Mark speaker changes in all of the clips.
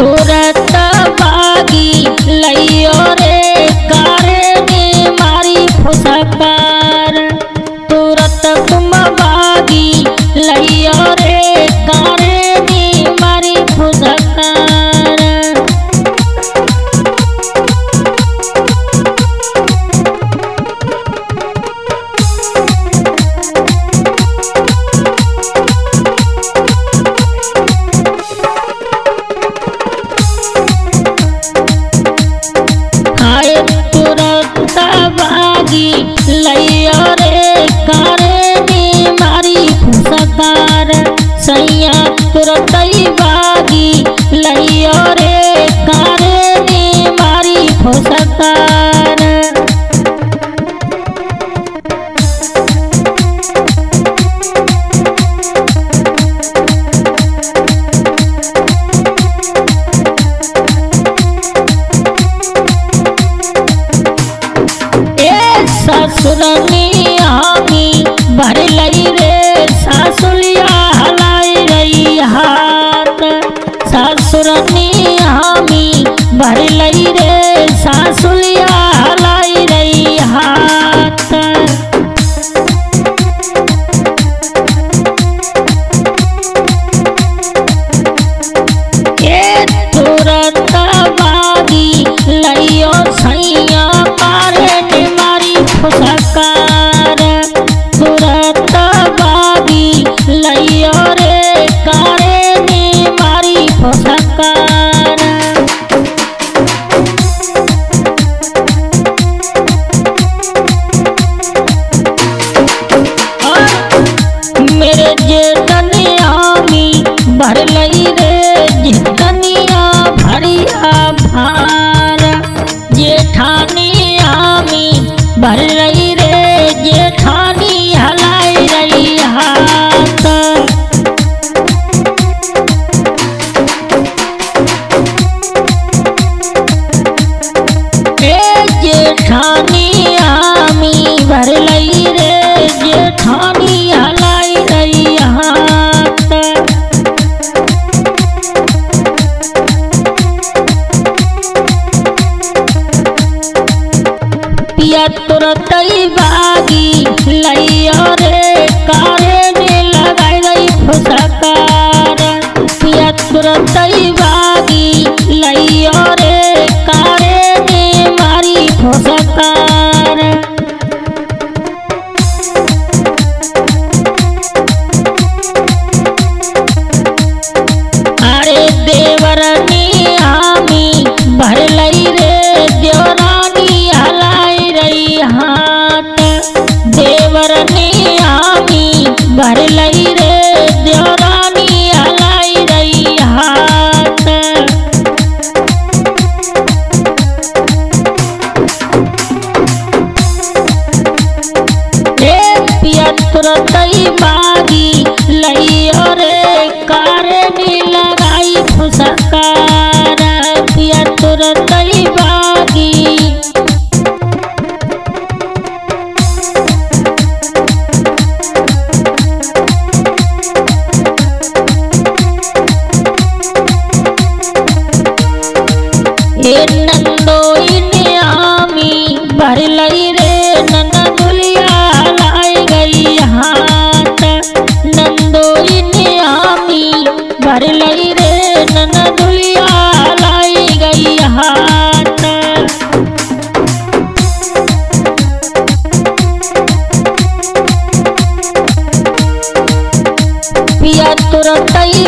Speaker 1: तुरत बागी लइयो रे ए ससुरनी हामी भर लई हलाई रही हाथ। ससुरनी हामी भर लई रे भर लई रे, जेतनिया भरिया भार। जेठानिया मी भर लई रे जेठानी हलाई रही हाथ। ए जेठानी आमी भर लई रे जेठानी तुरत बागी लइयो तुरत बागी लइयो रे कारे नी लगाई फुसकार। पिया तुरत बागी ए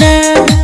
Speaker 1: na